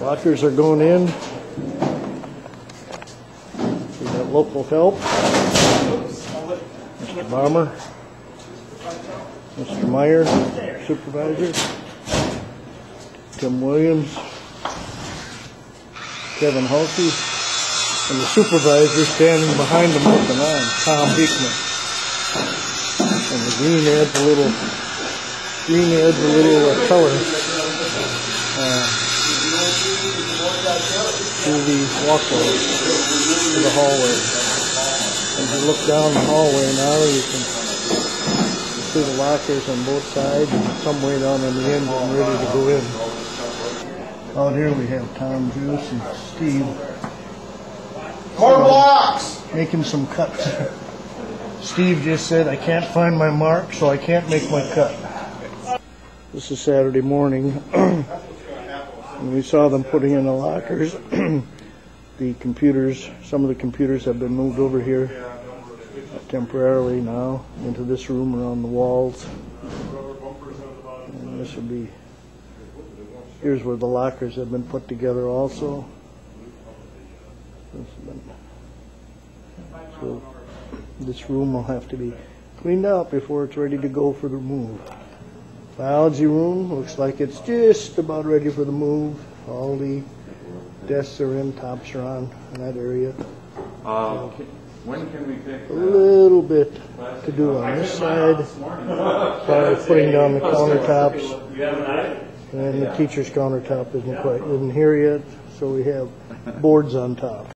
Lockers are going in. We got local help. Mr. Bomber. Mr. Meyer, supervisor. Tim Williams. Kevin Halsey. And the supervisor standing behind him with an arm, Tom Beekman. And the green adds a little, green adds a little uh, color to the walkway, to the hallway. As you look down the hallway now, you can see the lockers on both sides and some way down on the end and ready to go in. Out here we have Tom Juice and Steve More blocks! making some cuts. Steve just said, I can't find my mark, so I can't make my cut. This is Saturday morning. we saw them putting in the lockers. the computers, some of the computers have been moved over here temporarily now into this room around the walls. And this would be, here's where the lockers have been put together also. So this room will have to be cleaned out before it's ready to go for the move. Biology room looks like it's just about ready for the move. All the desks are in, tops are on in that area. Uh, ca- when can we pick? A little bit to do on this side. Sorry, putting down the countertops. And the teacher's countertop isn't quite, isn't here yet, so we have boards on top.